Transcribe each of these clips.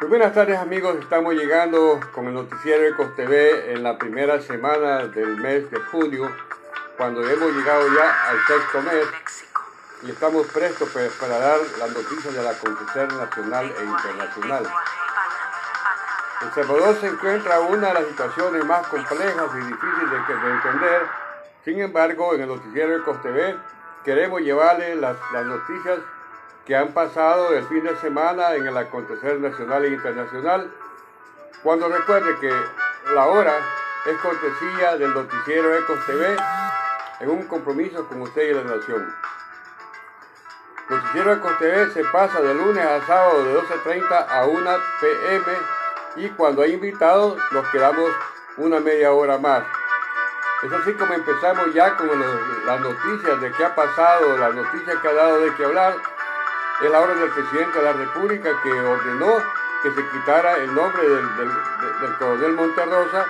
Muy buenas tardes amigos, estamos llegando con el noticiero Ecos TV en la primera semana del mes de junio, cuando hemos llegado ya al sexto mes y estamos prestos pues, para dar las noticias del acontecer nacional e internacional. El Salvador se encuentra en una de las situaciones más complejas y difíciles de, entender. Sin embargo, en el noticiero Ecos TV queremos llevarle las, las noticias que han pasado el fin de semana en el acontecer nacional e internacional, cuando recuerde que la hora es cortesía del noticiero Ecos TV en un compromiso con usted y la nación. Noticiero Ecos TV se pasa de lunes a sábado de 12.30 a 1 pm y cuando hay invitados nos quedamos una media hora más. Es así como empezamos ya con las noticias de qué ha pasado, las noticias que ha dado de qué hablar es la orden del presidente de la República que ordenó que se quitara el nombre del, coronel Monterrosa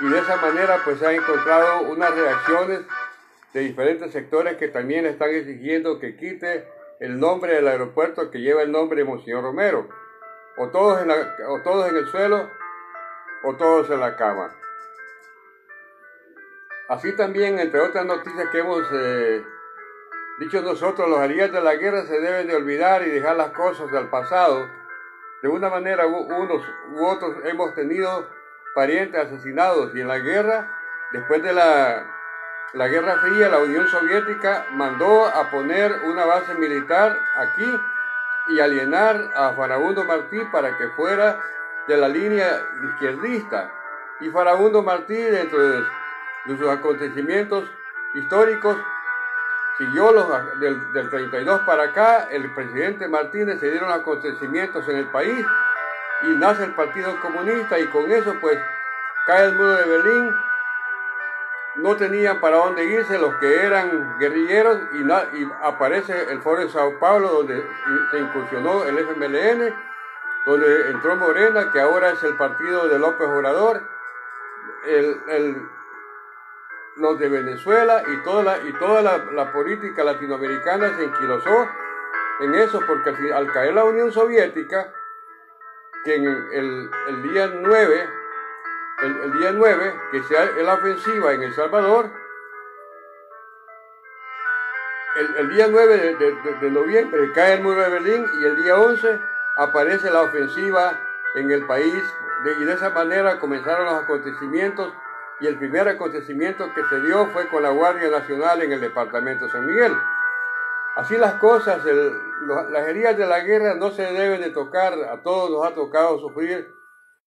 y de esa manera pues se han encontrado unas reacciones de diferentes sectores que también están exigiendo que quite el nombre del aeropuerto que lleva el nombre de Monseñor Romero. O todos en, o todos en el suelo o todos en la cama. Así también, entre otras noticias que hemos eh, Dicho nosotros, los heridos de la guerra se deben de olvidar y dejar las cosas del pasado. De una manera unos u otros hemos tenido parientes asesinados y en la guerra, después de la, la Guerra Fría, la Unión Soviética mandó a poner una base militar aquí y alienar a Farabundo Martí para que fuera de la línea izquierdista. Y Farabundo Martí, dentro de sus acontecimientos históricos, Siguió los, del, del 32 para acá, el presidente Martínez se dieron acontecimientos en el país y nace el Partido Comunista y con eso pues cae el muro de Berlín. No tenían para dónde irse los que eran guerrilleros y, y aparece el Foro de Sao Paulo donde se incursionó el FMLN, donde entró Morena, que ahora es el partido de López Obrador. El, el los de Venezuela y toda la, y toda la, política latinoamericana se enquilosó en eso, porque al, caer la Unión Soviética, que en el, día 9, el, día 9, que sea la ofensiva en El Salvador, el, día 9 de, noviembre cae el muro de Berlín y el día 11 aparece la ofensiva en el país y de esa manera comenzaron los acontecimientos y el primer acontecimiento que se dio fue con la Guardia Nacional en el departamento de San Miguel. Así las cosas, las heridas de la guerra no se deben de tocar, a todos nos ha tocado sufrir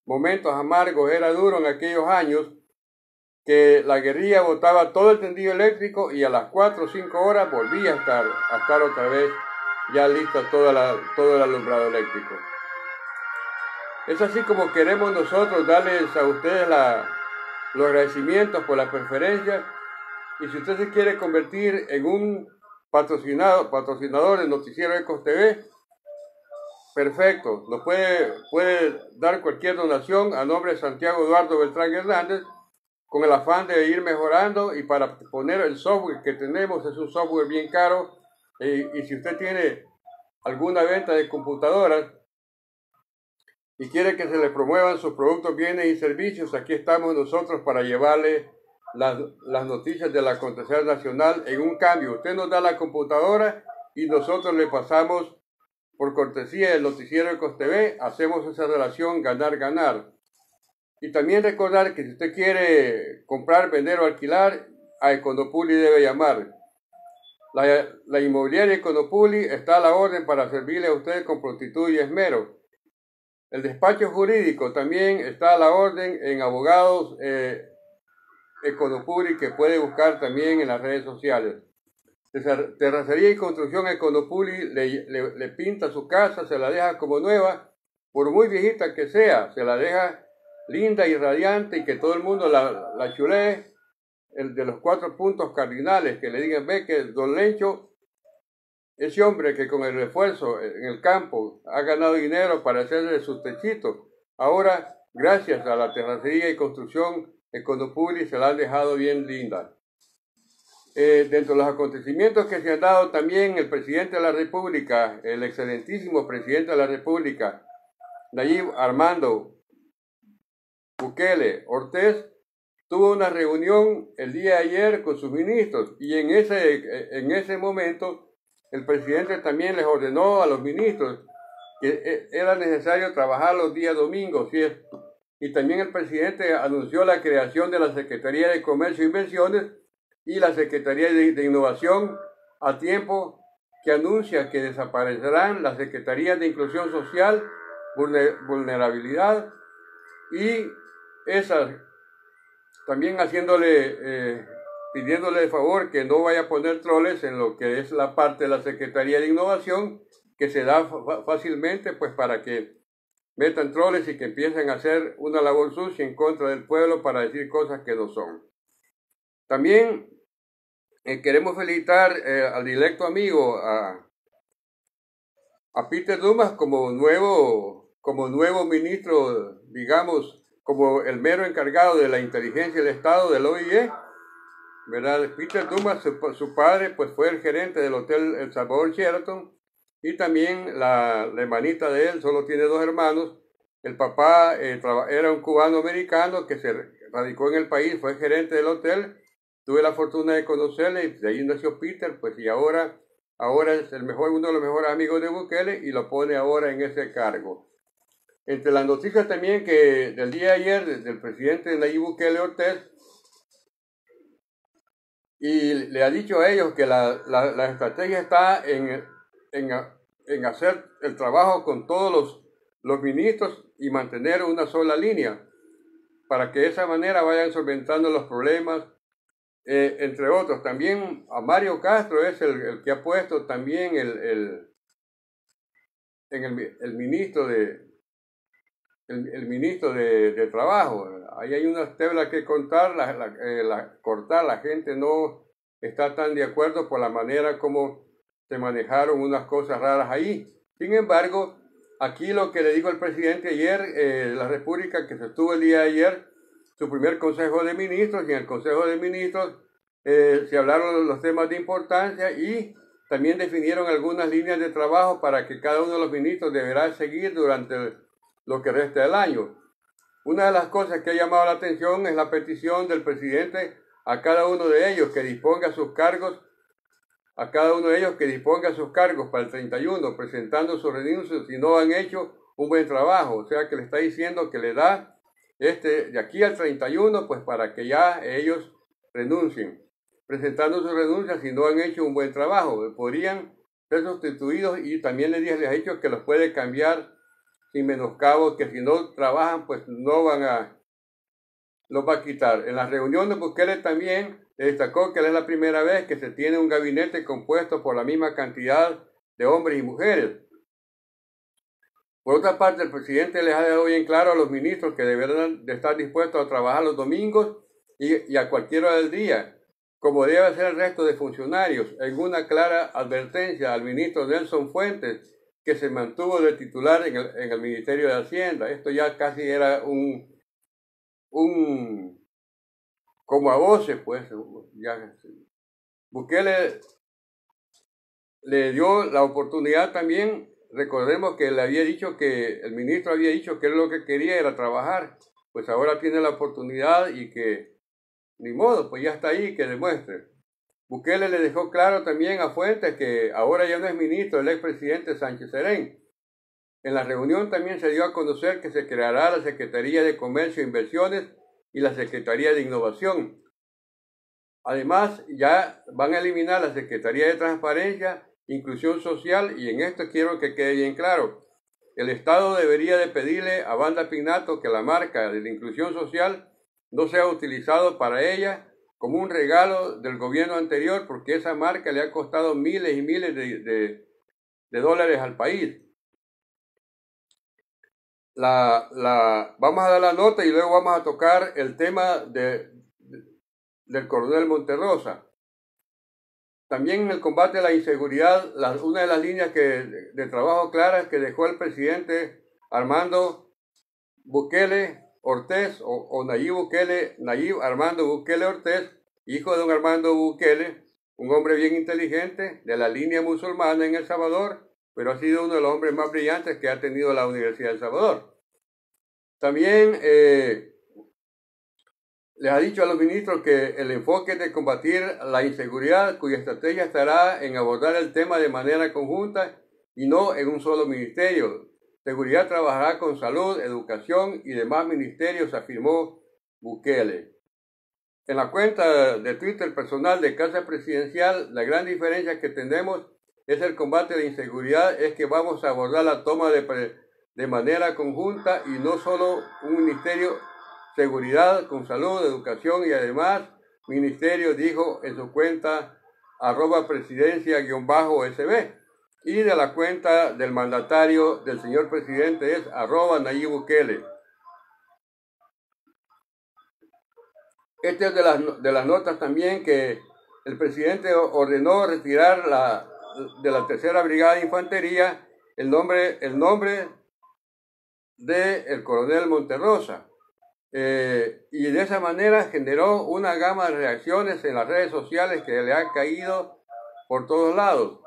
momentos amargos, era duro en aquellos años que la guerrilla botaba todo el tendido eléctrico y a las 4 o 5 horas volvía a estar, a estar otra vez ya lista todo el alumbrado eléctrico. Es así como queremos nosotros darles a ustedes la, los agradecimientos por la preferencia. Y si usted se quiere convertir en un patrocinado, patrocinador del noticiero Ecos TV, perfecto. Nos puede, puede dar cualquier donación a nombre de Santiago Eduardo Beltrán Hernández con el afán de ir mejorando y para poner el software que tenemos es un software bien caro y, y si usted tiene alguna venta de computadoras y quiere que se le promuevan sus productos, bienes y servicios, aquí estamos nosotros para llevarle las, las noticias del acontecer nacional en un cambio. Usted nos da la computadora y nosotros le pasamos por cortesía del noticiero de COSTV, hacemos esa relación ganar-ganar. Y también recordar que si usted quiere comprar, vender o alquilar, a Econopuli debe llamar. La, la inmobiliaria Econopuli está a la orden para servirle a usted con prontitud y esmero. El despacho jurídico también está a la orden en abogados eh, Econopuri que puede buscar también en las redes sociales. Terracería y construcción Econopuri le, le, pinta su casa, se la deja como nueva, por muy viejita que sea, se la deja linda y radiante y que todo el mundo la, la chulee. El de los cuatro puntos cardinales que le digan, ve que Don Lencho ese hombre que con el esfuerzo en el campo ha ganado dinero para hacerle su techito, ahora, gracias a la terracería y construcción Econopuli, se la han dejado bien linda. Eh, dentro de los acontecimientos que se han dado también, el presidente de la República, el excelentísimo presidente de la República, Nayib Armando Bukele Ortiz tuvo una reunión el día de ayer con sus ministros y en ese, en ese momento el presidente también les ordenó a los ministros que eh, era necesario trabajar los días domingos y también el presidente anunció la creación de la Secretaría de Comercio e Inversiones y la Secretaría de, Innovación a tiempo que anuncia que desaparecerán las Secretarías de Inclusión Social, Vulnerabilidad y esas también haciéndole, eh, pidiéndole de favor que no vaya a poner troles en lo que es la parte de la Secretaría de Innovación, que se da fácilmente pues para que metan troles y que empiecen a hacer una labor sucia en contra del pueblo para decir cosas que no son. También eh, queremos felicitar eh, al directo amigo, a, a Peter Dumas como nuevo, como nuevo ministro, digamos, como el mero encargado de la inteligencia del Estado del OIE, ¿verdad? Peter Dumas, su, padre, pues fue el gerente del Hotel El Salvador Sheraton, y también la, hermanita de él, solo tiene dos hermanos. El papá eh, era un cubano americano que se radicó en el país, fue gerente del hotel. Tuve la fortuna de conocerle y de ahí nació Peter, pues y ahora, ahora es el mejor, uno de los mejores amigos de Bukele y lo pone ahora en ese cargo. Entre las noticias también que del día de ayer del presidente Nayib Bukele Ortiz, y le ha dicho a ellos que la, la, estrategia está en, en, en, hacer el trabajo con todos los, los ministros y mantener una sola línea, para que de esa manera vayan solventando los problemas, eh, entre otros. También a Mario Castro es el, el que ha puesto también el, el, en el, el ministro de, el, ministro de, de, Trabajo. Ahí hay unas tablas que contar, la, la, eh, la, cortar, la gente no está tan de acuerdo por la manera como se manejaron unas cosas raras ahí. Sin embargo, aquí lo que le dijo el presidente ayer eh, la República, que se estuvo el día de ayer, su primer Consejo de Ministros, y en el Consejo de Ministros eh, se hablaron los temas de importancia y también definieron algunas líneas de trabajo para que cada uno de los ministros deberá seguir durante lo que resta del año. Una de las cosas que ha llamado la atención es la petición del presidente a cada uno de ellos que disponga sus cargos, a cada uno de ellos que disponga sus cargos para el 31, presentando sus renuncias si no han hecho un buen trabajo. O sea que le está diciendo que le da este de aquí al 31, pues para que ya ellos renuncien, presentando sus renuncias si no han hecho un buen trabajo. Podrían ser sustituidos y también les ha dicho que los puede cambiar sin menoscabo, que si no trabajan, pues no van a, los va a quitar. En la reunión de Bukele también destacó que es la primera vez que se tiene un gabinete compuesto por la misma cantidad de hombres y mujeres. Por otra parte, el presidente les ha dado bien claro a los ministros que deberán de estar dispuestos a trabajar los domingos y, y a cualquier hora del día, como debe ser el resto de funcionarios, en una clara advertencia al ministro Nelson Fuentes, que se mantuvo de titular en el, en el Ministerio de Hacienda. Esto ya casi era un, un como a voces, pues, ya, Bukele le dio la oportunidad también, recordemos que le había dicho que, el ministro había dicho que él lo que quería era trabajar, pues ahora tiene la oportunidad y que, ni modo, pues ya está ahí, que demuestre. Bukele le dejó claro también a Fuentes que ahora ya no es ministro el expresidente Sánchez Serén. En la reunión también se dio a conocer que se creará la Secretaría de Comercio e Inversiones y la Secretaría de Innovación. Además, ya van a eliminar la Secretaría de Transparencia, Inclusión Social y en esto quiero que quede bien claro. El Estado debería de pedirle a Banda Pignato que la marca de la inclusión social no sea utilizado para ella como un regalo del gobierno anterior, porque esa marca le ha costado miles y miles de, dólares al país. La, la, vamos a dar la nota y luego vamos a tocar el tema de, del coronel Monterrosa. También en el combate a la inseguridad, una de las líneas que, de trabajo claras que dejó el presidente Armando Bukele Ortez o, Nayib Bukele, Nayib Armando Bukele Ortez, hijo de don Armando Bukele, un hombre bien inteligente de la línea musulmana en El Salvador, pero ha sido uno de los hombres más brillantes que ha tenido la Universidad de El Salvador. También eh, les ha dicho a los ministros que el enfoque de combatir la inseguridad, cuya estrategia estará en abordar el tema de manera conjunta y no en un solo ministerio. Seguridad trabajará con salud, educación y demás ministerios, afirmó Bukele. En la cuenta de Twitter personal de Casa Presidencial, la gran diferencia que tenemos es el combate de inseguridad, es que vamos a abordar la toma de, manera conjunta y no solo un ministerio seguridad, con salud, educación y además ministerio dijo en su cuenta arroba presidencia-sb y de la cuenta del mandatario del señor presidente es arroba Nayib Bukele. Esta es de las, de las notas también que el presidente ordenó retirar la, de la tercera brigada de infantería el nombre, el nombre de el coronel Monterrosa. Eh, y de esa manera generó una gama de reacciones en las redes sociales que le han caído por todos lados.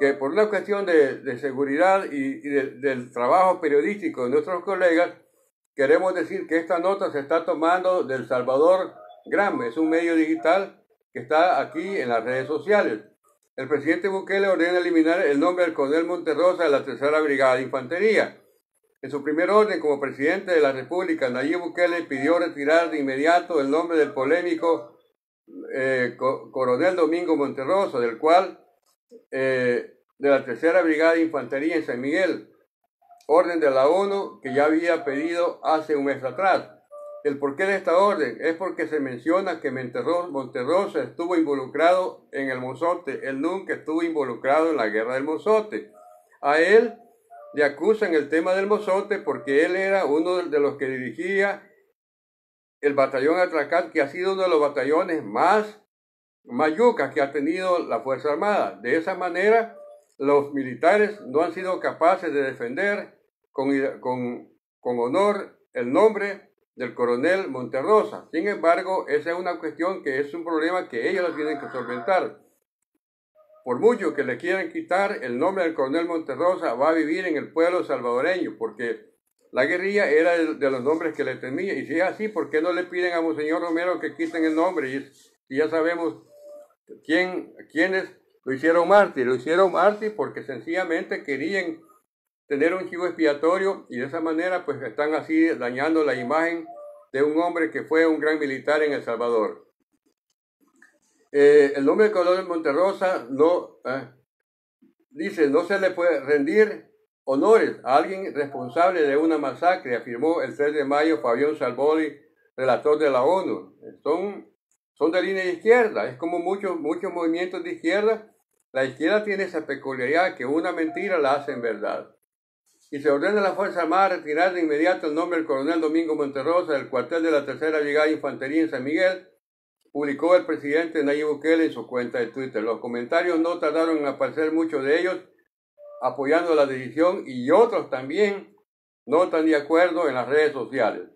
Que por una cuestión de, seguridad y, del trabajo periodístico de nuestros colegas, queremos decir que esta nota se está tomando del Salvador Gram, es un medio digital que está aquí en las redes sociales. El presidente Bukele ordena eliminar el nombre del coronel Monterrosa de la Tercera Brigada de Infantería en su primer orden como presidente de la República, Nayib Bukele pidió retirar de inmediato el nombre del polémico eh, coronel Domingo Monterroso, del cual, eh, de la Tercera Brigada de Infantería en San Miguel, orden de la ONU que ya había pedido hace un mes atrás. El porqué de esta orden es porque se menciona que Monterroso estuvo involucrado en el Mozote, él nunca estuvo involucrado en la guerra del Mozote. A él le acusan el tema del mozote porque él era uno de los que dirigía el batallón Atracat, que ha sido uno de los batallones más mayucas que ha tenido la Fuerza Armada. De esa manera, los militares no han sido capaces de defender con, con, con honor el nombre del coronel Monterrosa. Sin embargo, esa es una cuestión que es un problema que ellos lo tienen que solventar por mucho que le quieran quitar el nombre del coronel Monterrosa, va a vivir en el pueblo salvadoreño, porque la guerrilla era de los nombres que le tenía. Y si es así, ¿por qué no le piden a Monseñor Romero que quiten el nombre? Y, ya sabemos quién, quiénes lo hicieron mártir. Lo hicieron mártir porque sencillamente querían tener un chivo expiatorio y de esa manera pues están así dañando la imagen de un hombre que fue un gran militar en El Salvador. Eh, el nombre de Colón Monterrosa no, eh, dice, no se le puede rendir honores a alguien responsable de una masacre, afirmó el 3 de mayo Fabián Salvoli, relator de la ONU. Son, son de línea izquierda, es como muchos, muchos movimientos de izquierda. La izquierda tiene esa peculiaridad que una mentira la hace en verdad. Y se ordena a la Fuerza Armada retirar de inmediato el nombre del coronel Domingo Monterrosa del cuartel de la Tercera Brigada de Infantería en San Miguel, publicó el presidente Nayib Bukele en su cuenta de Twitter. Los comentarios no tardaron en aparecer muchos de ellos apoyando la decisión y otros también no están de acuerdo en las redes sociales.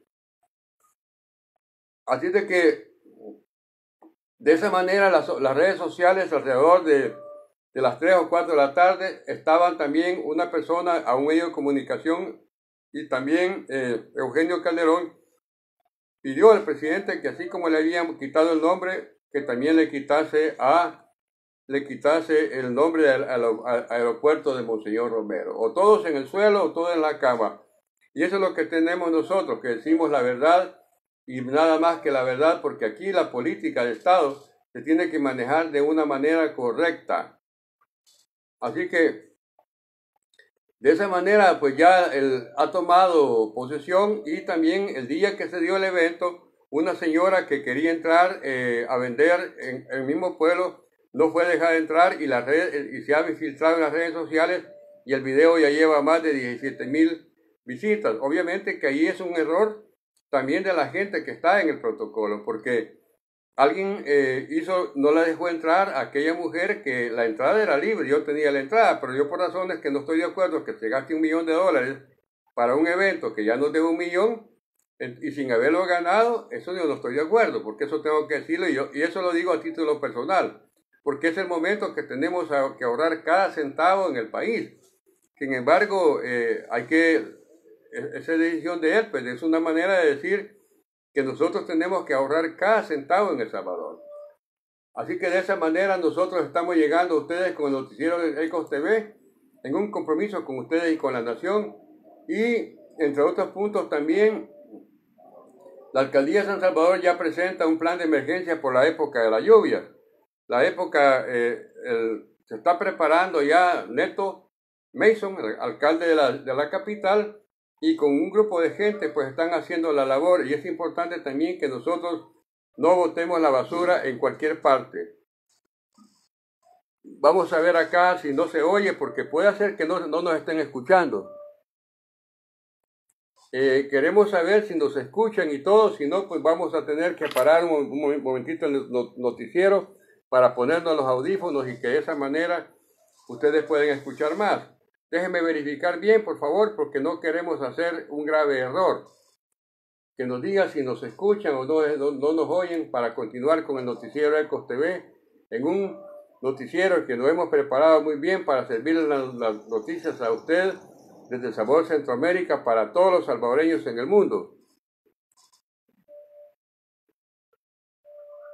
Así de que de esa manera las, redes sociales alrededor de, las 3 o 4 de la tarde estaban también una persona a un medio de comunicación y también eh, Eugenio Calderón pidió al presidente que así como le habían quitado el nombre, que también le quitase a le quitase el nombre al, aeropuerto de Monseñor Romero. O todos en el suelo o todos en la cama. Y eso es lo que tenemos nosotros, que decimos la verdad y nada más que la verdad, porque aquí la política de Estado se tiene que manejar de una manera correcta. Así que de esa manera, pues ya él ha tomado posesión y también el día que se dio el evento, una señora que quería entrar eh, a vender en, el mismo pueblo no fue dejada entrar y, la red, y se ha filtrado en las redes sociales y el video ya lleva más de 17 mil visitas. Obviamente que ahí es un error también de la gente que está en el protocolo, porque alguien eh, hizo, no la dejó entrar a aquella mujer que la entrada era libre, yo tenía la entrada, pero yo por razones que no estoy de acuerdo que se gaste un millón de dólares para un evento que ya no debe un millón y sin haberlo ganado, eso yo no estoy de acuerdo, porque eso tengo que decirlo y, yo, y eso lo digo a título personal, porque es el momento que tenemos que ahorrar cada centavo en el país. Sin embargo, eh, hay que, e-, esa decisión de él, pues es una manera de decir que nosotros tenemos que ahorrar cada centavo en El Salvador. Así que de esa manera nosotros estamos llegando a ustedes con el noticiero de Ecos TV en un compromiso con ustedes y con la nación y entre otros puntos también la alcaldía de San Salvador ya presenta un plan de emergencia por la época de la lluvia. La época eh, se está preparando ya Neto Mason, el alcalde de la, de la capital, y con un grupo de gente pues están haciendo la labor y es importante también que nosotros no botemos la basura en cualquier parte. Vamos a ver acá si no se oye porque puede ser que no, no nos estén escuchando. Eh, queremos saber si nos escuchan y todo, si no, pues vamos a tener que parar un, un momentito el noticiero para ponernos los audífonos y que de esa manera ustedes pueden escuchar más. Déjenme verificar bien, por favor, porque no queremos hacer un grave error. Que nos diga si nos escuchan o no, no, nos oyen para continuar con el noticiero Ecos TV en un noticiero que nos hemos preparado muy bien para servir las, noticias a usted desde Sabor Centroamérica para todos los salvadoreños en el mundo.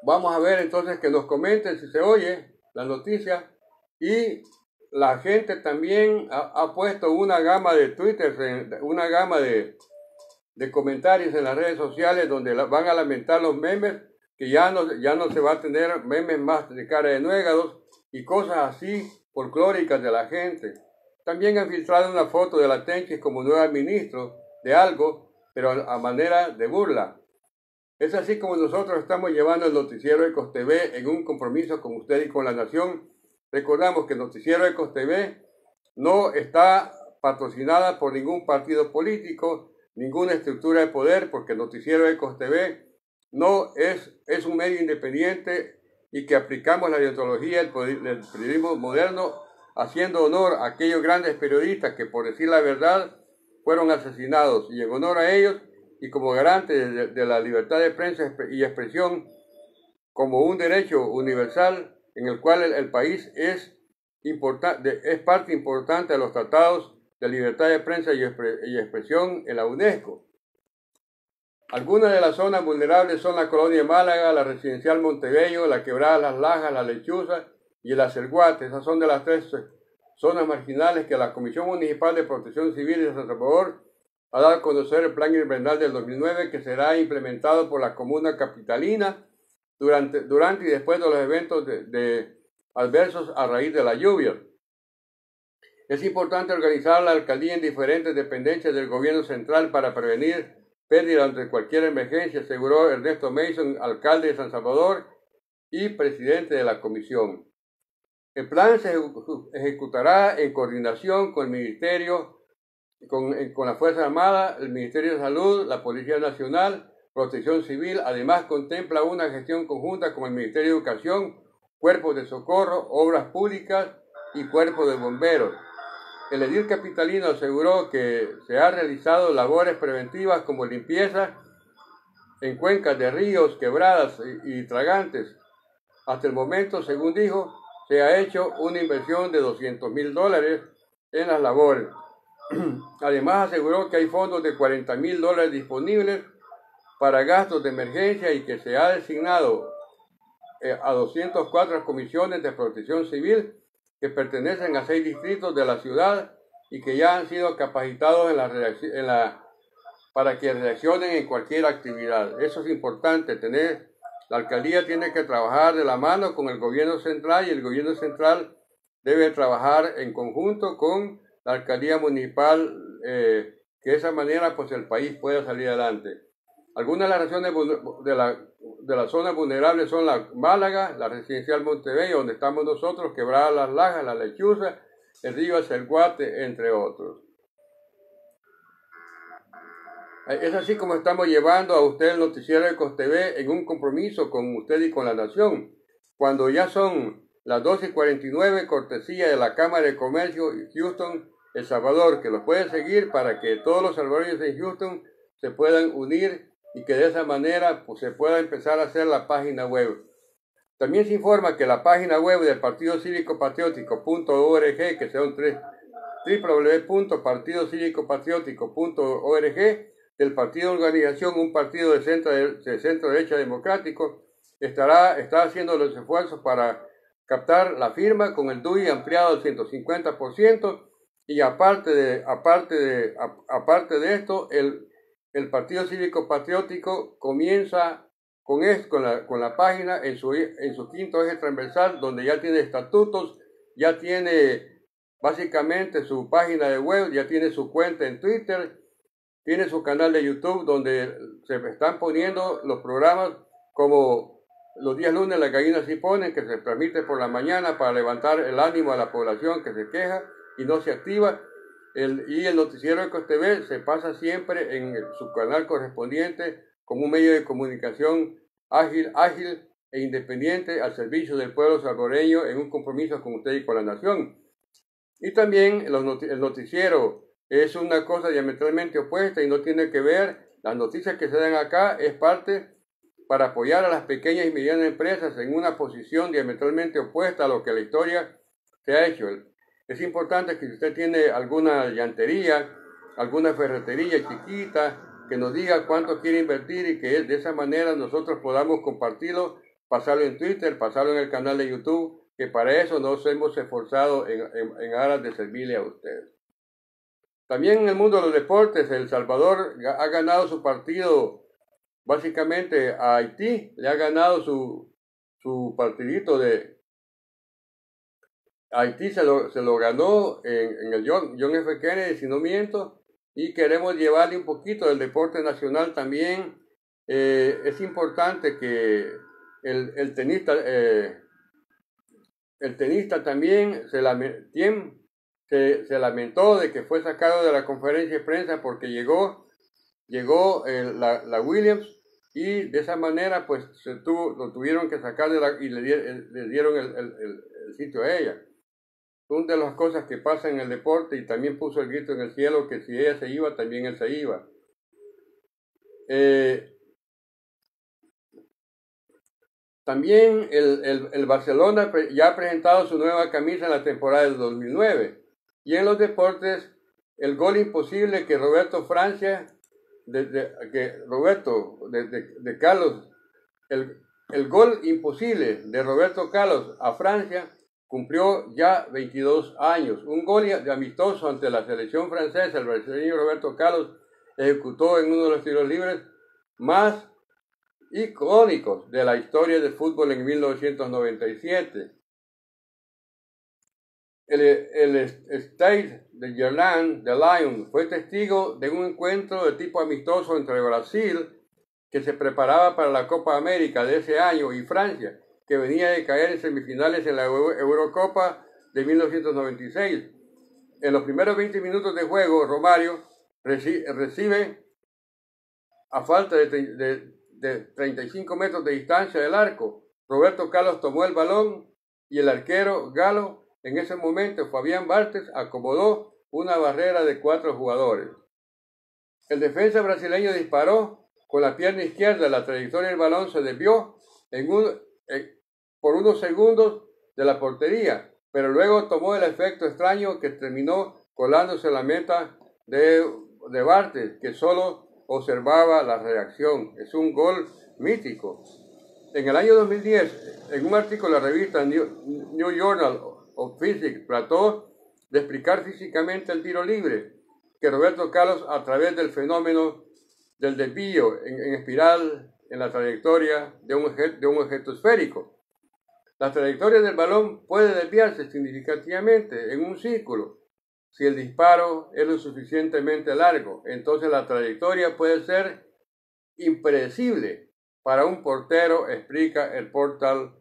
Vamos a ver entonces que nos comenten si se oye la noticia y la gente también ha, puesto una gama de Twitter, una gama de, comentarios en las redes sociales donde van a lamentar los memes, que ya no, ya no se va a tener memes más de cara de nuegados y cosas así folclóricas de la gente. También han filtrado una foto de la Tenchis como nueva ministro de algo, pero a manera de burla. Es así como nosotros estamos llevando el noticiero Ecos TV en un compromiso con usted y con la nación Recordamos que Noticiero Ecos TV no está patrocinada por ningún partido político, ninguna estructura de poder, porque Noticiero Ecos TV no es, es un medio independiente y que aplicamos la ideología del periodismo moderno haciendo honor a aquellos grandes periodistas que por decir la verdad fueron asesinados. Y en honor a ellos y como garante de, de la libertad de prensa y expresión como un derecho universal en el cual el, país es, es parte importante de los tratados de libertad de prensa y, expresión en la UNESCO. Algunas de las zonas vulnerables son la colonia de Málaga, la residencial Montebello, la quebrada Las Lajas, la Lechuza y el Acerguate. Esas son de las tres zonas marginales que la Comisión Municipal de Protección Civil de San Salvador ha dado a conocer el Plan Invernal del 2009 que será implementado por la Comuna Capitalina durante, durante y después de los eventos de, adversos a raíz de la lluvia. Es importante organizar la alcaldía en diferentes dependencias del gobierno central para prevenir pérdidas ante cualquier emergencia, aseguró Ernesto Mason, alcalde de San Salvador y presidente de la comisión. El plan se ejecutará en coordinación con el Ministerio, con, con la Fuerza Armada, el Ministerio de Salud, la Policía Nacional, Protección Civil. Además, contempla una gestión conjunta con el Ministerio de Educación, Cuerpos de Socorro, Obras Públicas y Cuerpos de Bomberos. El edil capitalino aseguró que se han realizado labores preventivas como limpieza en cuencas de ríos, quebradas y, tragantes. Hasta el momento, según dijo, se ha hecho una inversión de 200 mil dólares en las labores. Además, aseguró que hay fondos de 40 mil dólares disponibles para gastos de emergencia y que se ha designado eh, a 204 comisiones de protección civil que pertenecen a seis distritos de la ciudad y que ya han sido capacitados en la, en la, para que reaccionen en cualquier actividad. Eso es importante, tener, la alcaldía tiene que trabajar de la mano con el gobierno central y el gobierno central debe trabajar en conjunto con la alcaldía municipal, eh, que de esa manera pues el país pueda salir adelante. Algunas de las regiones de la, de la zona vulnerable son la Málaga, la residencial Montebello, donde estamos nosotros, Quebrada Las Lajas, La Lechuza, el río Acerguate, entre otros. Es así como estamos llevando a usted el noticiero de COSTV en un compromiso con usted y con la nación. Cuando ya son las 12.49, cortesía de la Cámara de Comercio Houston, El Salvador, que los puede seguir para que todos los salvadoreños en Houston se puedan unir y que de esa manera pues, se pueda empezar a hacer la página web. También se informa que la página web del Partido Cívico Patriótico.org, que son tres, www.partidocívicopatriótico.org del Partido Organización, un partido de centro, de centro derecha democrático, estará, está haciendo los esfuerzos para captar la firma con el DUI ampliado al 150% y aparte de, aparte de, aparte de esto, el, el Partido Cívico Patriótico comienza con, esto, con, la, con la página en su, en su quinto eje transversal, donde ya tiene estatutos, ya tiene básicamente su página de web, ya tiene su cuenta en Twitter, tiene su canal de YouTube donde se están poniendo los programas como los días lunes las gallinas sí ponen, que se transmite por la mañana para levantar el ánimo a la población que se queja y no se activa. El, y el noticiero de TV se pasa siempre en su canal correspondiente como un medio de comunicación ágil, ágil e independiente al servicio del pueblo salvadoreño en un compromiso con usted y con la nación. Y también el noticiero es una cosa diametralmente opuesta y no tiene que ver, las noticias que se dan acá es parte para apoyar a las pequeñas y medianas empresas en una posición diametralmente opuesta a lo que la historia se ha hecho. Es importante que si usted tiene alguna llantería, alguna ferretería chiquita, que nos diga cuánto quiere invertir y que de esa manera nosotros podamos compartirlo, pasarlo en Twitter, pasarlo en el canal de YouTube, que para eso nos hemos esforzado en, en aras de servirle a ustedes. También en el mundo de los deportes, El Salvador ha ganado su partido básicamente a Haití, le ha ganado su, su partidito de... Haití se lo, se lo ganó en, el John, John, F. Kennedy, si no miento, y queremos llevarle un poquito del deporte nacional también. Eh, es importante que el, el tenista, eh, el tenista también se, la, se, lamentó de que fue sacado de la conferencia de prensa porque llegó, llegó eh, la, Williams y de esa manera pues se tuvo, lo tuvieron que sacar la, y le, le dieron el, el, sitio a ella. Una de las cosas que pasa en el deporte y también puso el grito en el cielo que si ella se iba, también él se iba. Eh, también el, el, el, Barcelona ya ha presentado su nueva camisa en la temporada del 2009. Y en los deportes, el gol imposible que Roberto Francia, de, que Roberto de, de Carlos, el, el, gol imposible de Roberto Carlos a Francia cumplió ya 22 años. Un gol de amistoso ante la selección francesa, el brasileño Roberto Carlos ejecutó en uno de los tiros libres más icónicos de la historia del fútbol en 1997 el, el State de Gerland de Lyon fue testigo de un encuentro de tipo amistoso entre Brasil, que se preparaba para la Copa América de ese año, y Francia, que venía de caer en semifinales en la Eurocopa de 1996. En los primeros 20 minutos de juego, Romario recibe a falta de, de, de 35 metros de distancia del arco. Roberto Carlos tomó el balón y el arquero Galo en ese momento, Fabián Bartes acomodó una barrera de cuatro jugadores. El defensa brasileño disparó con la pierna izquierda. La trayectoria del balón se desvió en un, por unos segundos de la portería, pero luego tomó el efecto extraño que terminó colándose la meta de, de Bartes, que solo observaba la reacción. Es un gol mítico. En el año 2010, en un artículo de la revista New, New Journal of Physics trató de explicar físicamente el tiro libre, que Roberto Carlos a través del fenómeno del desvío en, espiral en la trayectoria de un, de un objeto esférico. La trayectoria del balón puede desviarse significativamente en un círculo. Si el disparo es lo suficientemente largo, entonces la trayectoria puede ser impredecible para un portero, explica el portal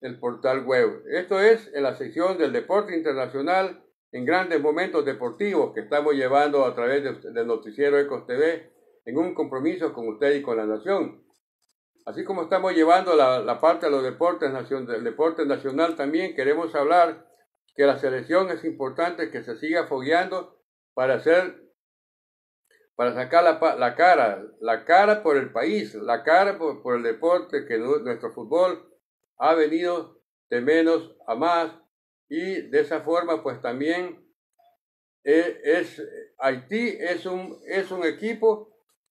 el portal web. Esto es en la sección del deporte internacional en grandes momentos deportivos que estamos llevando a través del noticiero Ecos TV en un compromiso con usted y con la nación. Así como estamos llevando la, parte de los deportes del deporte nacional, también queremos hablar que la selección es importante que se siga fogueando para hacer para sacar la, la cara, la cara por el país, la cara por, el deporte, que nuestro fútbol ha venido de menos a más. Y de esa forma pues también eh, es, Haití es un, es un equipo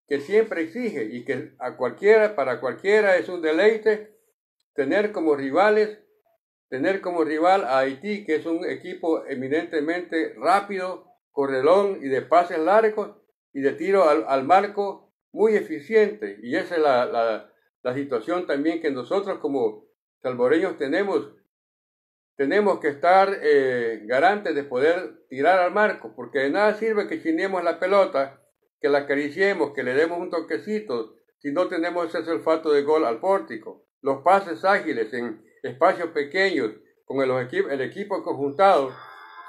que siempre exige y que a cualquiera, para cualquiera es un deleite tener como rivales, tener como rival a Haití, que es un equipo eminentemente rápido, correlón y de pases largos y de tiro al, marco muy eficiente. Y esa es la, la situación también que nosotros como salvoreños tenemos tenemos que estar eh, garantes de poder tirar al marco, porque de nada sirve que chinemos la pelota, que la acariciemos, que le demos un toquecito, si no tenemos ese olfato de gol al pórtico. Los pases ágiles en espacios pequeños, con el, equipo conjuntado,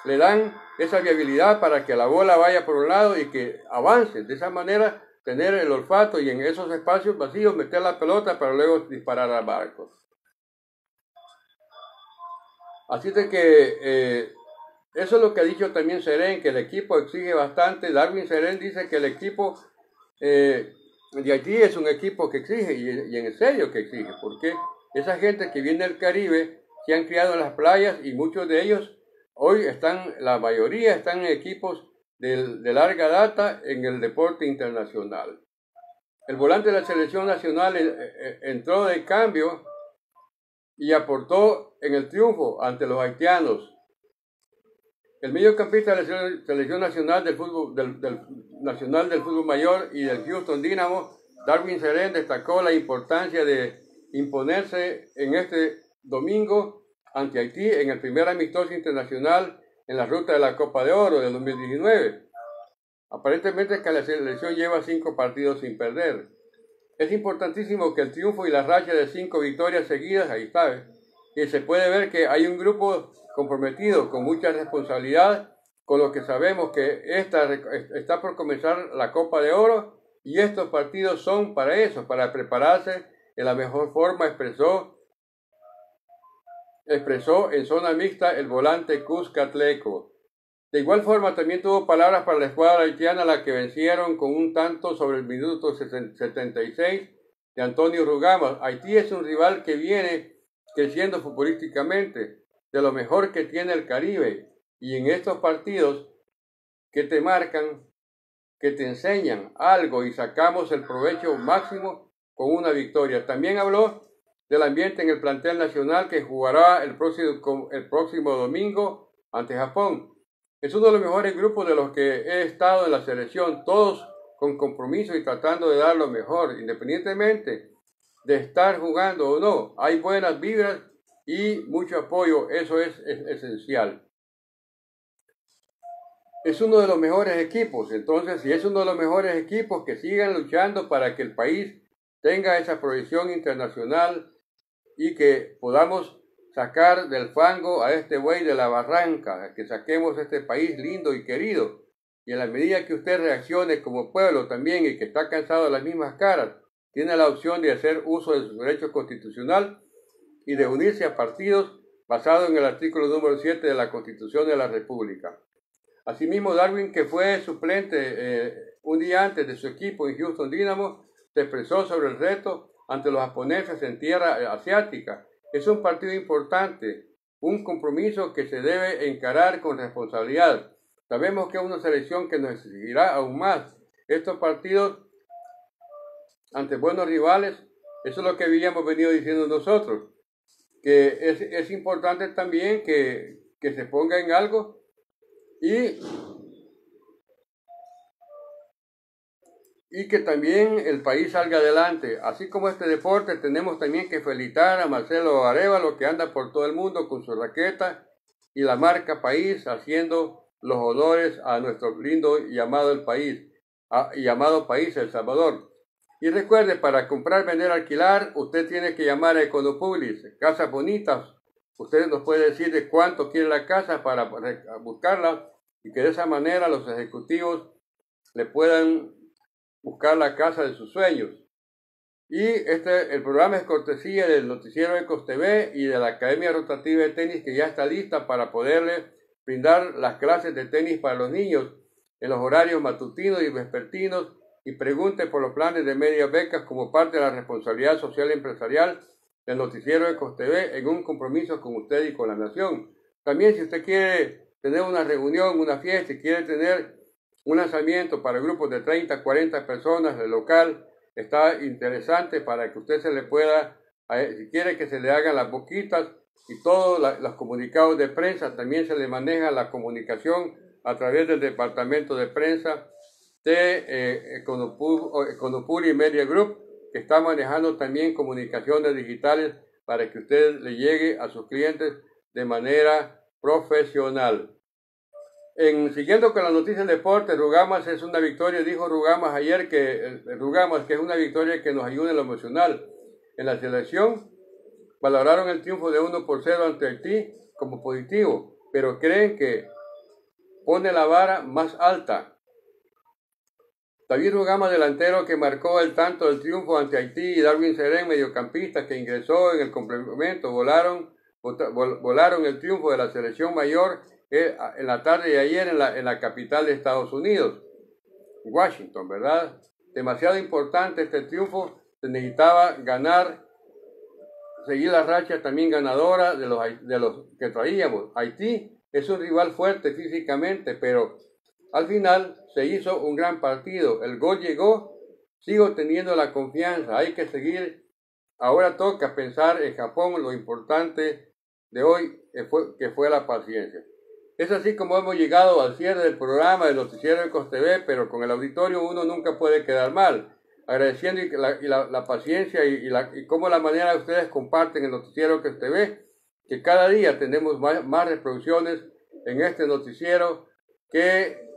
le dan esa viabilidad para que la bola vaya por un lado y que avance. De esa manera, tener el olfato y en esos espacios vacíos meter la pelota para luego disparar al marco. Así de que eh, eso es lo que ha dicho también Seren, que el equipo exige bastante. Darwin Seren dice que el equipo eh, de Haití es un equipo que exige, y, en serio que exige, porque esa gente que viene del Caribe se han criado en las playas y muchos de ellos hoy están, la mayoría están en equipos de, larga data en el deporte internacional. El volante de la selección nacional eh, entró de cambio y aportó en el triunfo ante los haitianos. El mediocampista de la selección nacional del fútbol, del, nacional del fútbol mayor y del Houston Dynamo, Darwin Seren destacó la importancia de imponerse en este domingo ante Haití en el primer amistoso internacional en la ruta de la Copa de Oro del 2019. Aparentemente que la selección lleva cinco partidos sin perder. Es importantísimo que el triunfo y la racha de cinco victorias seguidas, ahí está, que se puede ver que hay un grupo comprometido con mucha responsabilidad, con lo que sabemos que esta, está por comenzar la Copa de Oro y estos partidos son para eso, para prepararse de la mejor forma, expresó, expresó en zona mixta el volante Cuscatleco. De igual forma, también tuvo palabras para la escuadra haitiana, la que vencieron con un tanto sobre el minuto 76 de Antonio Rugama. Haití es un rival que viene creciendo futbolísticamente, de lo mejor que tiene el Caribe. Y en estos partidos que te marcan, que te enseñan algo y sacamos el provecho máximo con una victoria. También habló del ambiente en el plantel nacional que jugará el próximo, el próximo domingo ante Japón. Es uno de los mejores grupos de los que he estado en la selección, todos con compromiso y tratando de dar lo mejor, independientemente de estar jugando o no. Hay buenas vibras y mucho apoyo, eso es, esencial. Es uno de los mejores equipos, entonces si es uno de los mejores equipos, que sigan luchando para que el país tenga esa proyección internacional y que podamos sacar del fango a este buey de la barranca, que saquemos este país lindo y querido. Y en la medida que usted reaccione como pueblo también y que está cansado de las mismas caras, tiene la opción de hacer uso de su derecho constitucional y de unirse a partidos basados en el artículo número 7 de la Constitución de la República. Asimismo, Darwin, que fue suplente eh, un día antes de su equipo en Houston Dynamo, se expresó sobre el reto ante los japoneses en tierra asiática es un partido importante, un compromiso que se debe encarar con responsabilidad. Sabemos que es una selección que nos exigirá aún más. Estos partidos ante buenos rivales, eso es lo que habíamos venido diciendo nosotros, que es, importante también que, que se ponga en algo y y que también el país salga adelante. Así como este deporte, tenemos también que felicitar a Marcelo Arevalo que anda por todo el mundo con su raqueta y la marca país haciendo los honores a nuestro lindo y amado el país, y país El Salvador. Y recuerde, para comprar, vender, alquilar, usted tiene que llamar a Econopublis, Casas Bonitas. Usted nos puede decir de cuánto quiere la casa para buscarla y que de esa manera los ejecutivos le puedan buscar la casa de sus sueños. Y este, el programa es cortesía del noticiero Ecos TV y de la Academia Rotativa de Tenis que ya está lista para poderle brindar las clases de tenis para los niños en los horarios matutinos y vespertinos y pregunte por los planes de media becas como parte de la responsabilidad social empresarial del noticiero Ecos TV en un compromiso con usted y con la nación. También si usted quiere tener una reunión, una fiesta, y quiere tener un lanzamiento para grupos de 30, 40 personas del local, está interesante para que usted se le pueda, si quiere que se le hagan las boquitas y todos los comunicados de prensa, también se le maneja la comunicación a través del departamento de prensa de eh, Econopur, y Media Group, que está manejando también comunicaciones digitales para que usted le llegue a sus clientes de manera profesional. En, siguiendo con la noticia del deporte, Rugamas es una victoria, dijo Rugamas ayer que Rugamas que es una victoria que nos ayuda en lo emocional. En la selección valoraron el triunfo de 1 por 0 ante Haití como positivo, pero creen que pone la vara más alta. David Rugama, delantero que marcó el tanto del triunfo ante Haití, y Darwin Serén, mediocampista que ingresó en el complemento, volaron, volaron el triunfo de la selección mayor eh, en la tarde de ayer en la, en la capital de Estados Unidos, Washington, ¿verdad? Demasiado importante este triunfo, se necesitaba ganar, seguir la racha también ganadora de los, de los que traíamos. Haití es un rival fuerte físicamente, pero al final se hizo un gran partido. El gol llegó, sigo teniendo la confianza, hay que seguir. Ahora toca pensar en Japón, lo importante de hoy fue, que fue la paciencia. Es así como hemos llegado al cierre del programa del noticiero de COSTV, pero con el auditorio uno nunca puede quedar mal. Agradeciendo y la, la, paciencia y, la, y cómo la manera ustedes comparten el noticiero COSTV que cada día tenemos más, reproducciones en este noticiero que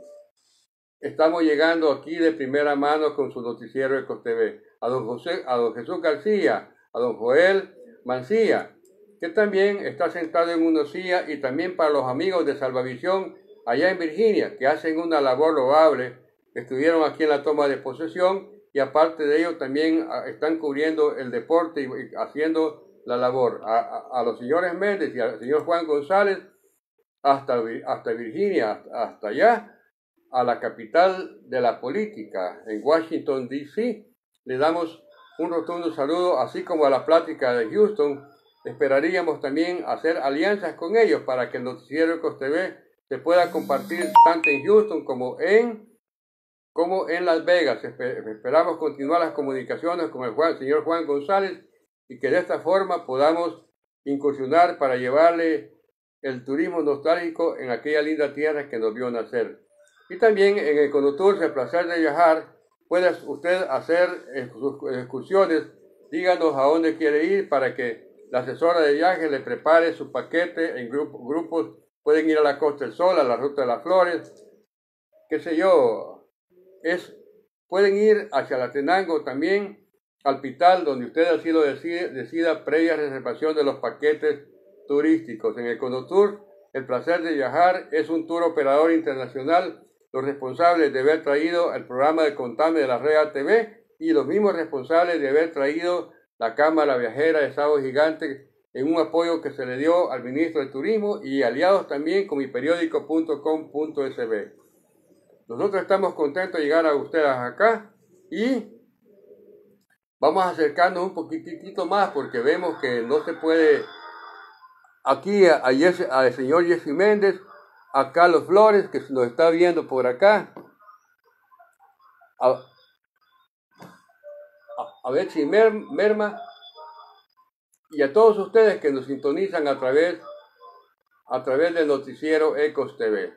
estamos llegando aquí de primera mano con su noticiero Eco TV. A don, José, a don Jesús García, a don Joel Mancía, que también está sentado en una silla, y también para los amigos de Salvavisión allá en Virginia, que hacen una labor loable, estuvieron aquí en la toma de posesión y aparte de ello también ah, están cubriendo el deporte y haciendo la labor a, los señores Méndez y al señor Juan González hasta, hasta Virginia, hasta, allá, a la capital de la política, en Washington, D.C. Le damos un rotundo saludo, así como a la plática de Houston. Esperaríamos también hacer alianzas con ellos para que el noticiero COSTV se pueda compartir tanto en Houston como en, como en Las Vegas. Esperamos continuar las comunicaciones con el señor Juan González y que de esta forma podamos incursionar para llevarle el turismo nostálgico en aquella linda tierra que nos vio nacer. Y también en el Conductor, el placer de viajar, puede usted hacer sus excursiones, díganos a dónde quiere ir para que la asesora de viaje le prepare su paquete en grupos, pueden ir a la Costa del Sol, a la Ruta de las Flores, qué sé yo, es, pueden ir hacia la Tenango también, al Pital, donde usted ha sido decida, previa reservación de los paquetes turísticos. En Econotour, el placer de viajar es un tour operador internacional, los responsables de haber traído el programa de Contame de la Red ATV y los mismos responsables de haber traído la Cámara Viajera de Sábado Gigante en un apoyo que se le dio al ministro de Turismo y aliados también con mi periódico.com.sb. Nosotros estamos contentos de llegar a ustedes acá y Vamos a acercarnos un poquitito más porque vemos que no se puede. Aquí a, al señor Jesse Méndez, a Carlos Flores, que nos está viendo por acá. A, a, Merma y a todos ustedes que nos sintonizan a través, a través del noticiero Ecos TV.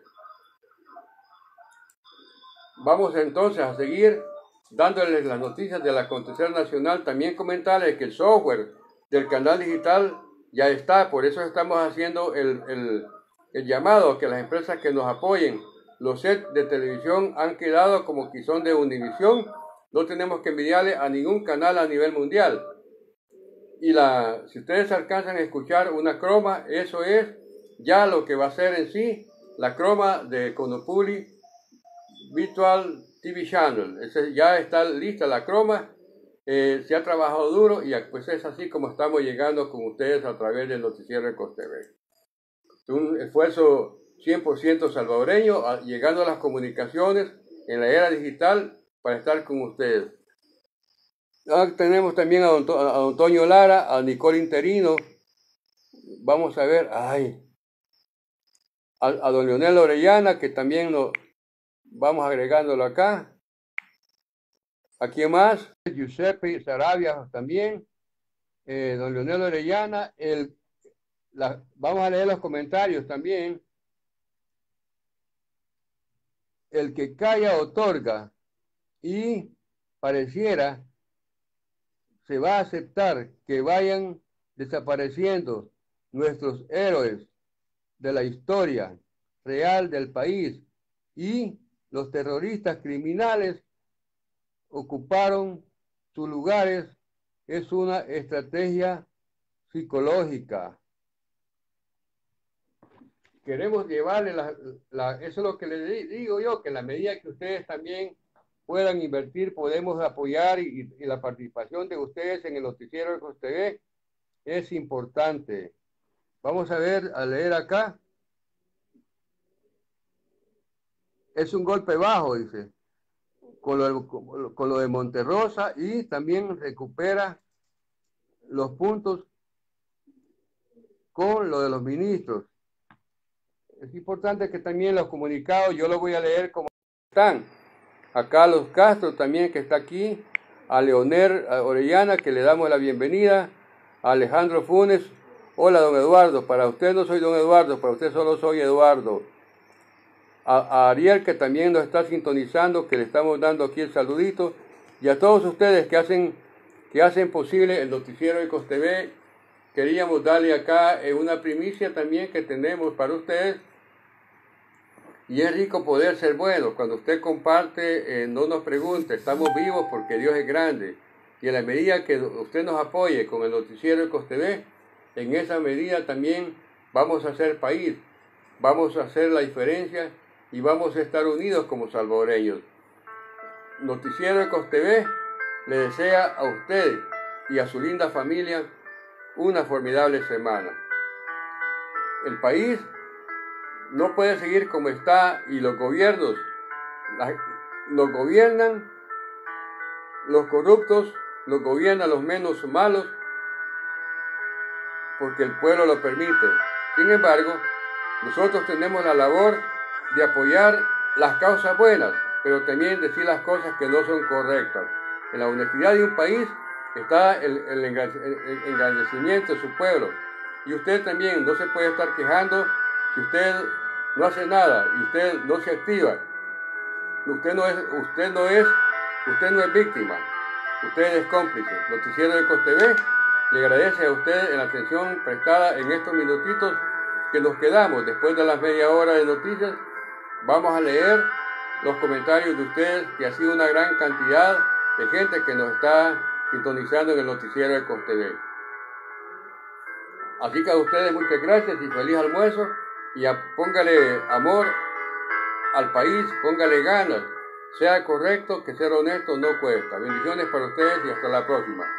Vamos entonces a seguir dándoles las noticias del acontecer nacional, también comentarles que el software del canal digital ya está, por eso estamos haciendo el, llamado a que las empresas que nos apoyen, los sets de televisión han quedado como que son de Univisión, no tenemos que envidiarle a ningún canal a nivel mundial. Y la, si ustedes alcanzan a escuchar una croma, eso es ya lo que va a ser en sí la croma de Conopuli Virtual TV Channel. ya está lista la croma, eh, se ha trabajado duro y pues es así como estamos llegando con ustedes a través del noticiero Ecos TV. Un esfuerzo 100% salvadoreño, llegando a las comunicaciones en la era digital para estar con ustedes. Ah, tenemos también a don, a Antonio Lara, a Nicole Interino. Vamos a ver, ay, a, don Leonel Orellana, que también lo vamos agregándolo acá. ¿A quién más? Giuseppe Sarabia también. Eh, don Leonel Orellana. El, vamos a leer los comentarios también. El que calla otorga y pareciera se va a aceptar que vayan desapareciendo nuestros héroes de la historia real del país y los terroristas criminales ocuparon sus lugares es una estrategia psicológica. Queremos llevarle la, eso es lo que le digo yo, que la medida que ustedes también puedan invertir, podemos apoyar y, la participación de ustedes en el noticiero de TV es importante. Vamos a ver, a leer acá. Es un golpe bajo, dice, con lo, con lo de Monterrosa y también recupera los puntos con lo de los ministros. Es importante que también los comunicados, yo los voy a leer como están. A Carlos Castro también que está aquí, a Leonel Orellana que le damos la bienvenida, a Alejandro Funes, hola don Eduardo, para usted no soy don Eduardo, para usted solo soy Eduardo. A, Ariel que también nos está sintonizando, que le estamos dando aquí el saludito, y a todos ustedes que hacen, que hacen posible el noticiero de TV, queríamos darle acá eh, una primicia también que tenemos para ustedes y es rico poder ser bueno. Cuando usted comparte, eh, no nos pregunte, estamos vivos porque Dios es grande. Y en la medida que usted nos apoye con el noticiero de en esa medida también vamos a ser país, vamos a hacer la diferencia y vamos a estar unidos como salvadoreños. Noticiero de COSTV le desea a usted y a su linda familia una formidable semana. El país no puede seguir como está y los gobiernos los gobiernan los corruptos, los gobiernan los menos malos porque el pueblo lo permite. Sin embargo, nosotros tenemos la labor de apoyar las causas buenas, pero también decir las cosas que no son correctas. En la honestidad de un país está el, el engrandecimiento de su pueblo. Y usted también no se puede estar quejando si usted no hace nada y usted no se activa, usted no es, usted no es, usted no es víctima, usted es cómplice. Noticiero de COSTV le agradece a usted la atención prestada en estos minutitos que nos quedamos después de las media hora de noticias. Vamos a leer los comentarios de ustedes, que ha sido una gran cantidad de gente que nos está sintonizando en el noticiero de COSTV. Así que a ustedes muchas gracias y feliz almuerzo y póngale amor al país, póngale ganas. Sea correcto que ser honesto no cuesta. Bendiciones para ustedes y hasta la próxima.